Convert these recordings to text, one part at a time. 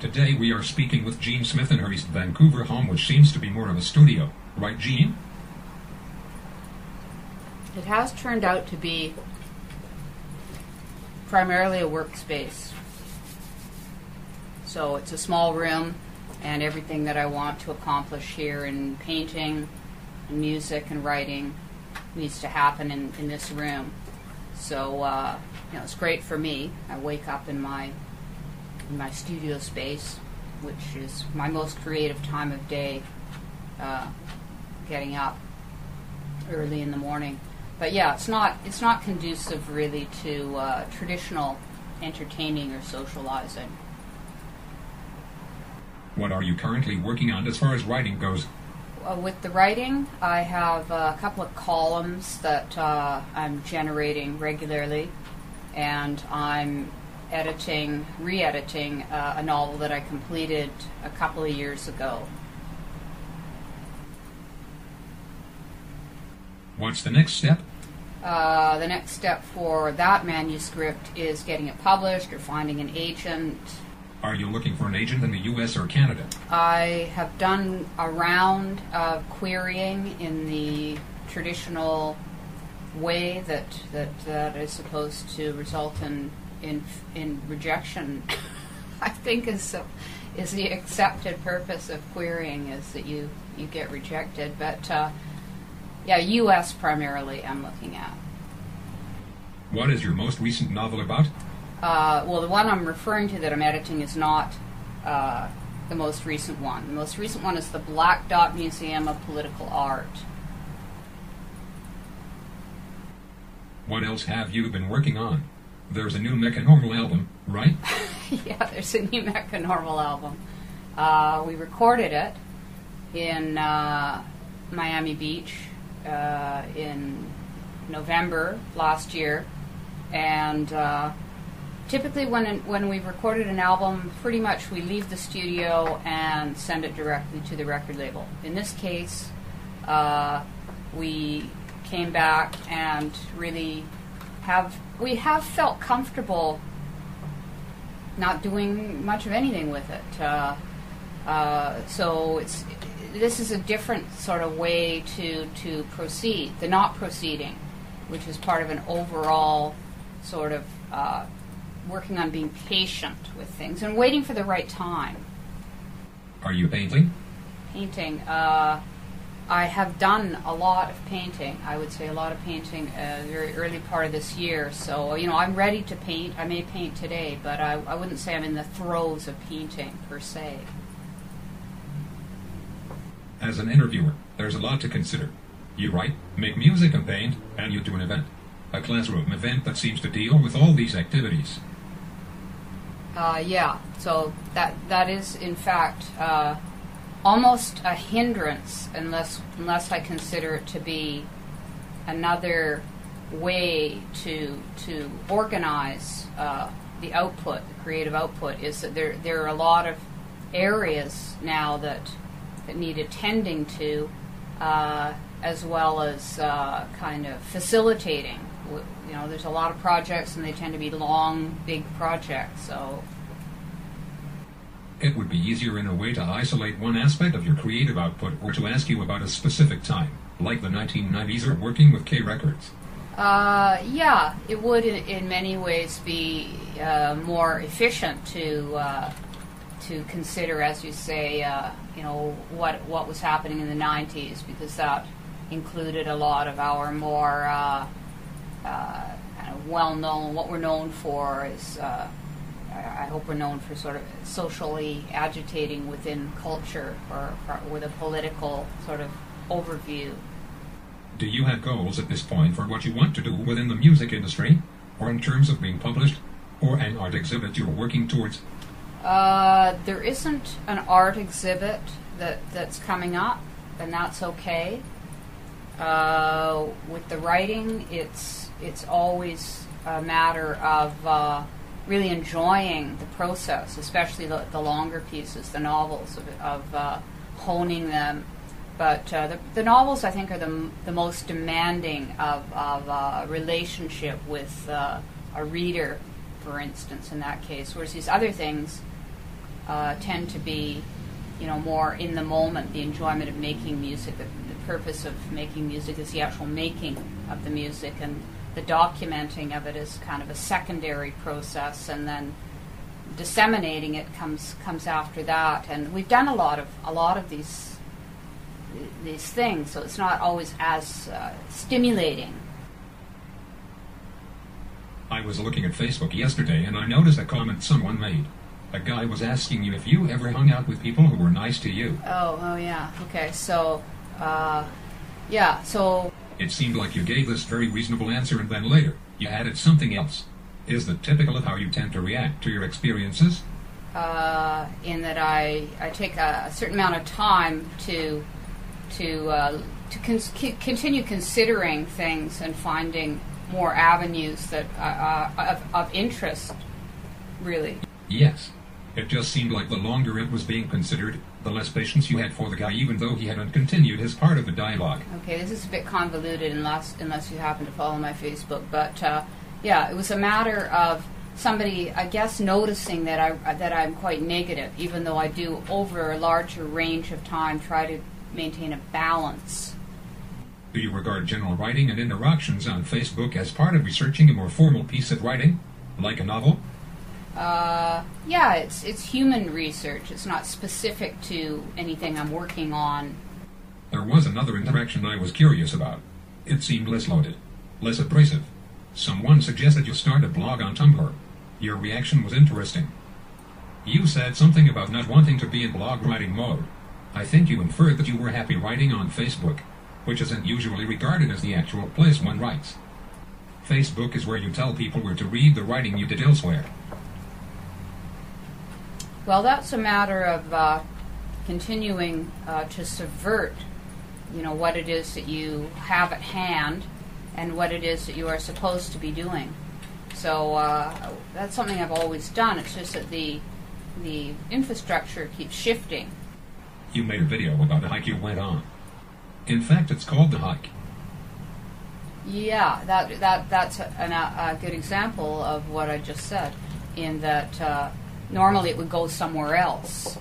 Today we are speaking with Jean Smith in her East Vancouver home, which seems to be more of a studio. Right, Jean? It has turned out to be primarily a workspace. So it's a small room, and everything that I want to accomplish here in painting, and music, and writing needs to happen in, in this room. So uh, you know, it's great for me. I wake up in my in my studio space, which is my most creative time of day. Uh, getting up early in the morning, but yeah, it's not it's not conducive really to uh, traditional entertaining or socializing. What are you currently working on as far as writing goes? Uh, with the writing, I have a couple of columns that uh, I'm generating regularly, and I'm editing, re editing uh, a novel that I completed a couple of years ago. What's the next step? Uh, the next step for that manuscript is getting it published or finding an agent. Are you looking for an agent in the US or Canada? I have done a round of querying in the traditional way that that, that is supposed to result in in, in rejection. I think is is the accepted purpose of querying is that you you get rejected, but uh, yeah, U.S. primarily I'm looking at. What is your most recent novel about? Uh, well, the one I'm referring to that I'm editing is not uh, the most recent one. The most recent one is the Black Dot Museum of Political Art. What else have you been working on? There's a new Mecca Normal album, right? yeah, there's a new Mecca Normal album. Uh, we recorded it in uh, Miami Beach uh, in November last year, and uh, typically when when we've recorded an album, pretty much we leave the studio and send it directly to the record label. In this case, uh, we came back and really have we have felt comfortable not doing much of anything with it. Uh, uh, so it's this is a different sort of way to to proceed. The not proceeding, which is part of an overall sort of uh, working on being patient with things and waiting for the right time. Are you painting? Painting. Uh, I have done a lot of painting. I would say a lot of painting uh, very early part of this year. So you know, I'm ready to paint. I may paint today, but I, I wouldn't say I'm in the throes of painting per se. As an interviewer, there's a lot to consider. You write, make music and paint, and you do an event. A classroom event that seems to deal with all these activities. Uh, yeah, so that that is in fact uh, almost a hindrance unless unless I consider it to be another way to to organize uh, the output, the creative output. Is that there there are a lot of areas now that that need attending to, uh, as well as uh, kind of facilitating. You know, there's a lot of projects, and they tend to be long, big projects. So it would be easier in a way to isolate one aspect of your creative output or to ask you about a specific time, like the 1990s or working with K Records. Uh, yeah, it would in, in many ways be uh, more efficient to uh, to consider, as you say, uh, you know what what was happening in the '90s, because that included a lot of our more uh, uh, kind of well-known. What we're known for is, I hope, we're known for sort of socially agitating within culture, or, or with a political sort of overview. Do you have goals at this point for what you want to do within the music industry, or in terms of being published, or an art exhibit you're working towards? Uh, there isn't an art exhibit that, that's coming up, and that's okay. Uh, with the writing, it's it's always a matter of uh, really enjoying the process, especially the, the longer pieces, the novels, of, of uh, honing them. But uh, the, the novels, I think, are the, the most demanding of, of a relationship with uh, a reader, for instance, in that case. Whereas these other things, uh, tend to be, you know, more in the moment, the enjoyment of making music. The, the purpose of making music is the actual making of the music, and the documenting of it is kind of a secondary process, and then disseminating it comes comes after that. And we've done a lot of a lot of these these things, so it's not always as uh, stimulating. I was looking at Facebook yesterday and I noticed a comment someone made. A guy was asking you if you ever hung out with people who were nice to you. Oh, oh yeah. Okay, so, uh, yeah, so. It seemed like you gave this very reasonable answer and then later you added something else. Is that typical of how you tend to react to your experiences? Uh, in that I, I take a, a certain amount of time to to uh, to con- continue considering things and finding more avenues that uh, uh, of, of interest, really. Yes. It just seemed like the longer it was being considered, the less patience you had for the guy, even though he hadn't continued his part of the dialogue. Okay, this is a bit convoluted unless unless you happen to follow my Facebook, but uh, yeah, it was a matter of somebody, I guess, noticing that I that I'm quite negative, even though I do over a larger range of time try to maintain a balance. Do you regard general writing and interactions on Facebook as part of researching a more formal piece of writing, like a novel? Uh, yeah, it's it's human research. It's not specific to anything I'm working on. There was another interaction I was curious about. It seemed less loaded, less abrasive. Someone suggested you start a blog on Tumblr. Your reaction was interesting. You said something about not wanting to be in blog writing mode. I think you inferred that you were happy writing on Facebook, which isn't usually regarded as the actual place one writes. Facebook is where you tell people where to read the writing you did elsewhere. Well, that's a matter of uh, continuing uh, to subvert, you know, what it is that you have at hand and what it is that you are supposed to be doing. So uh, that's something I've always done. It's just that the the infrastructure keeps shifting. You made a video about the hike you went on. In fact, it's called the hike. Yeah, that that that's a, a, a good example of what I just said. In that uh, normally it would go somewhere else.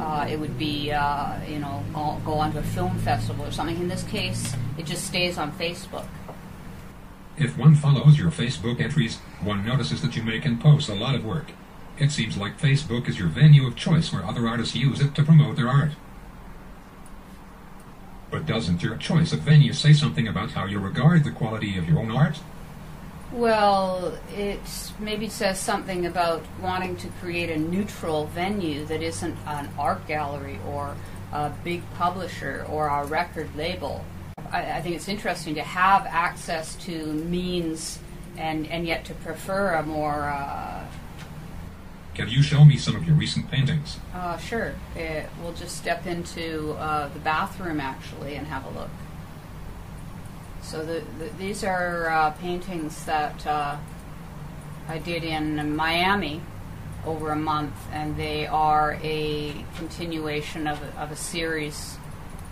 Uh, it would be, uh, you know, go, onto a film festival or something. In this case, it just stays on Facebook. If one follows your Facebook entries, one notices that you make and post a lot of work. It seems like Facebook is your venue of choice where other artists use it to promote their art. But doesn't your choice of venue say something about how you regard the quality of your own art? Well, it maybe says something about wanting to create a neutral venue that isn't an art gallery or a big publisher or a record label. I, I think it's interesting to have access to means and, and yet to prefer a more uh, can you show me some of your recent paintings? Uh, sure. It, we'll just step into uh, the bathroom actually and have a look. So the, the, these are uh, paintings that uh, I did in Miami over a month, and they are a continuation of a, of a series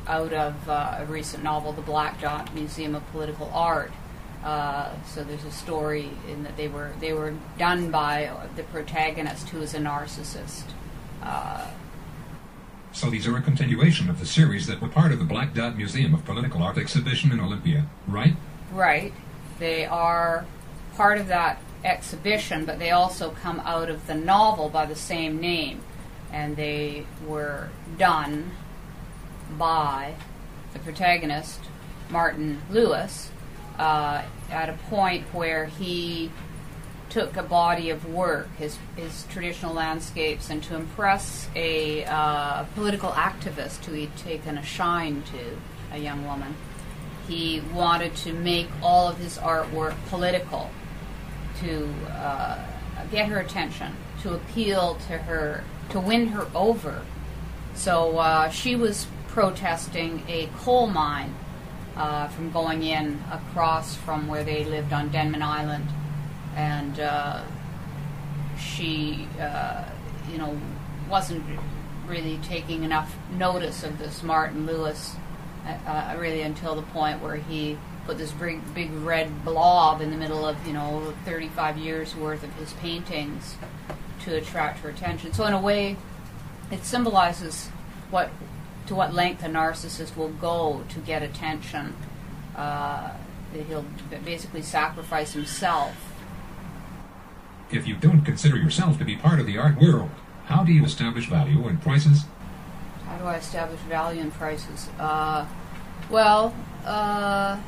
out of uh, a recent novel, The Black Dot Museum of Political Art. Uh, so there's a story in that they were they were done by the protagonist who is a narcissist. So these are a continuation of the series that were part of the Black Dot Museum of Political Art exhibition in Olympia, right? Right. They are part of that exhibition, but they also come out of the novel by the same name, and they were done by the protagonist Martin Lewis uh, at a point where he took a body of work, his, his traditional landscapes, and to impress a uh, political activist who he'd taken a shine to, a young woman, he wanted to make all of his artwork political to uh, get her attention, to appeal to her, to win her over. So uh, she was protesting a coal mine uh, from going in across from where they lived on Denman Island, and uh, she, uh, you know, wasn't really taking enough notice of this Martin Lewis, uh, uh, really until the point where he put this big, big red blob in the middle of, you know, 35 years worth of his paintings to attract her attention. So in a way, it symbolizes what to what length a narcissist will go to get attention. Uh, he'll basically sacrifice himself. If you don't consider yourself to be part of the art world, how do you establish value and prices? How do I establish value and prices? Uh, well, uh,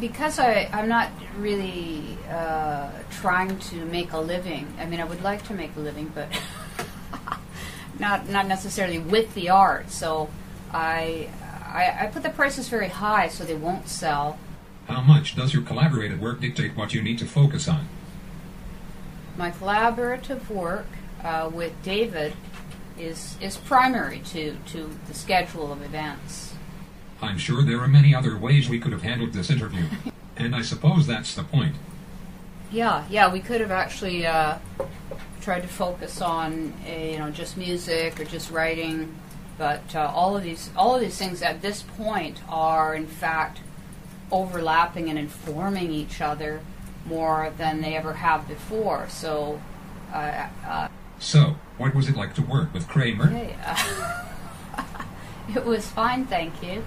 because I, I'm not really uh, trying to make a living. I mean, I would like to make a living, but not not necessarily with the art. So I, I I put the prices very high so they won't sell. How much does your collaborative work dictate what you need to focus on? My collaborative work uh, with David is is primary to to the schedule of events. I'm sure there are many other ways we could have handled this interview, and I suppose that's the point. Yeah, yeah, we could have actually uh, tried to focus on uh, you know just music or just writing, but uh, all of these all of these things at this point are in fact overlapping and informing each other more than they ever have before. So. Uh, uh, so, what was it like to work with Kramer? It was fine, thank you.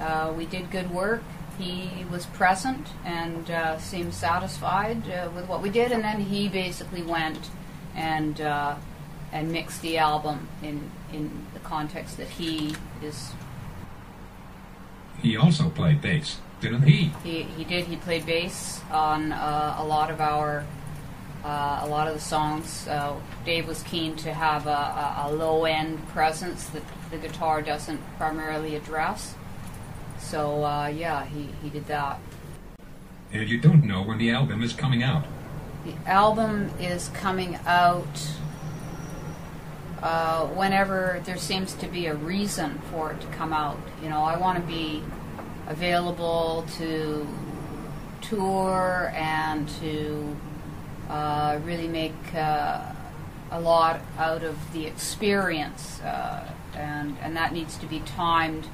Uh, we did good work. He was present and uh, seemed satisfied uh, with what we did, and then he basically went and uh, and mixed the album in in the context that he is. He also played bass, didn't he? He he did. He played bass on uh, a lot of our. Uh, a lot of the songs, Dave was keen to have a, a, a low end presence that the guitar doesn't primarily address. So uh, yeah, he, he did that. And you don't know when the album is coming out. The album is coming out uh, whenever there seems to be a reason for it to come out. You know, I want to be available to tour and to uh, really make uh, a lot out of the experience, uh, and and that needs to be timed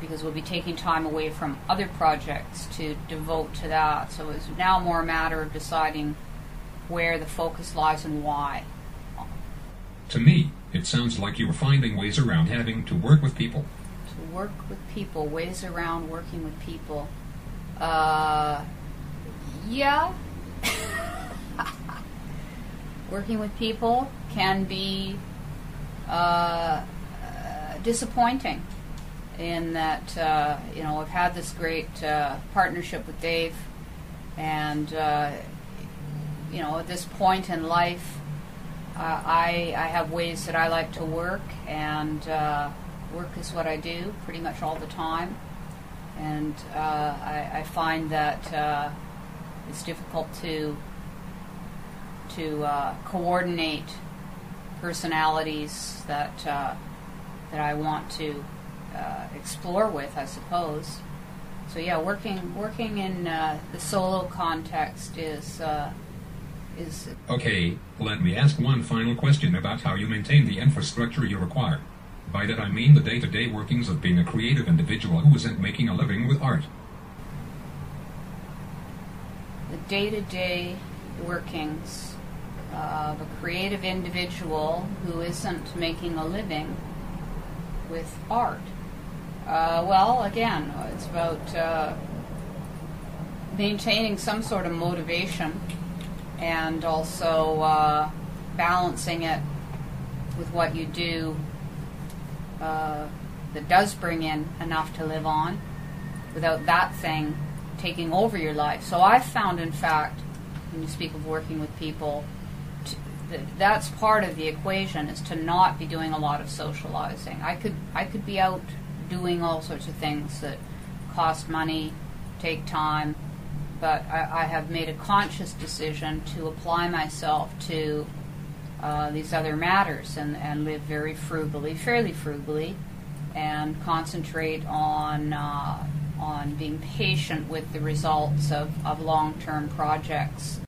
because we'll be taking time away from other projects to devote to that. So it's now more a matter of deciding where the focus lies and why. To me, it sounds like you were finding ways around having to work with people. Work with people, ways around working with people. Uh, yeah. working with people can be uh, uh, disappointing in that uh, you know I've had this great uh, partnership with Dave, and uh, you know at this point in life, I I have ways that I like to work, and work is what I do pretty much all the time, and uh, I, I, find that it's difficult to to coordinate personalities that that I want to uh, explore with, I suppose. So yeah, working working in uh, the solo context is uh, is okay. Let me ask one final question about how you maintain the infrastructure you require. By that I mean the day-to-day workings of being a creative individual who isn't making a living with art. The day-to-day workings of a creative individual who isn't making a living with art. Uh, well, again, it's about uh, maintaining some sort of motivation and also uh, balancing it with what you do uh, that does bring in enough to live on without that thing taking over your life. So I've found, in fact, when you speak of working with people, that that's part of the equation is to not be doing a lot of socializing. I could I could be out doing all sorts of things that cost money, take time, but I, I have made a conscious decision to apply myself to uh, these other matters and, and live very frugally, fairly frugally, and concentrate on uh, on being patient with the results of, of long term projects.